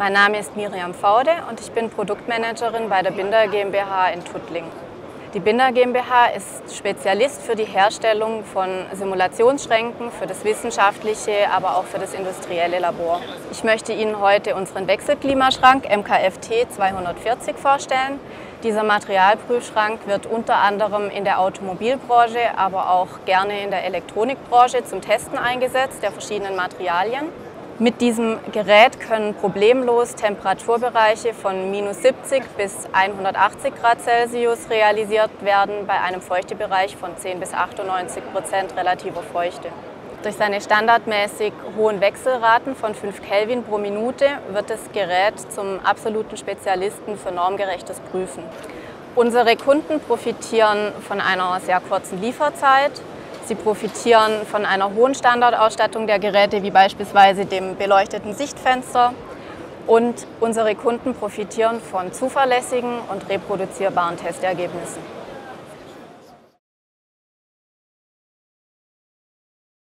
Mein Name ist Miriam Faude und ich bin Produktmanagerin bei der Binder GmbH in Tuttling. Die Binder GmbH ist Spezialist für die Herstellung von Simulationsschränken für das wissenschaftliche, aber auch für das industrielle Labor. Ich möchte Ihnen heute unseren Wechselklimaschrank MKFT 240 vorstellen. Dieser Materialprüfschrank wird unter anderem in der Automobilbranche, aber auch gerne in der Elektronikbranche zum Testen eingesetzt der verschiedenen Materialien. Mit diesem Gerät können problemlos Temperaturbereiche von minus 70 bis 180 Grad Celsius realisiert werden bei einem Feuchtebereich von 10 bis 98 Prozent relativer Feuchte. Durch seine standardmäßig hohen Wechselraten von 5 Kelvin pro Minute wird das Gerät zum absoluten Spezialisten für normgerechtes Prüfen. Unsere Kunden profitieren von einer sehr kurzen Lieferzeit, Sie profitieren von einer hohen Standardausstattung der Geräte, wie beispielsweise dem beleuchteten Sichtfenster. Und unsere Kunden profitieren von zuverlässigen und reproduzierbaren Testergebnissen.